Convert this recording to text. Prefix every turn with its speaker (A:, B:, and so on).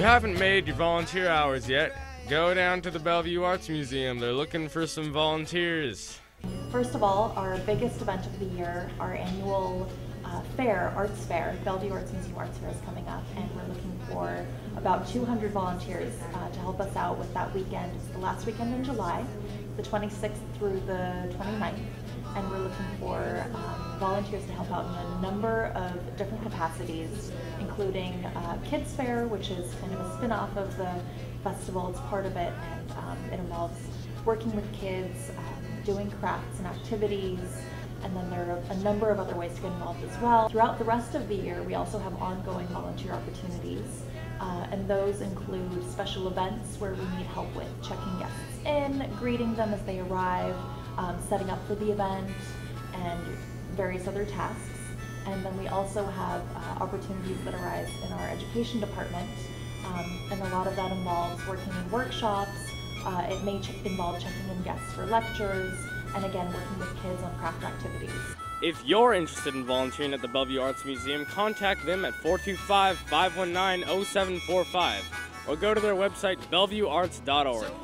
A: you haven't made your volunteer hours yet, go down to the Bellevue Arts Museum. They're looking for some volunteers.
B: First of all, our biggest event of the year, our annual uh, fair, Arts Fair, Bellevue Arts Museum Arts Fair is coming up, and we're looking for about 200 volunteers uh, to help us out with that weekend. It's the last weekend in July, the 26th through the 29th, and we're looking for um, volunteers to help out in a number of different capacities, including uh, Kids Fair, which is kind of a spin-off of the festival. It's part of it, and um, it involves working with kids, um, doing crafts and activities, and then there are a number of other ways to get involved as well. Throughout the rest of the year, we also have ongoing volunteer opportunities, uh, and those include special events where we need help with checking guests in, greeting them as they arrive, um, setting up for the event, and various other tasks. And then we also have uh, opportunities that arise in our education department, um, and a lot of that involves working in workshops. Uh, it may ch- involve checking in guests for lectures, and again, working with kids on craft activities.
A: If you're interested in volunteering at the Bellevue Arts Museum, contact them at 425 519 0745 or go to their website, bellevuearts.org.
C: So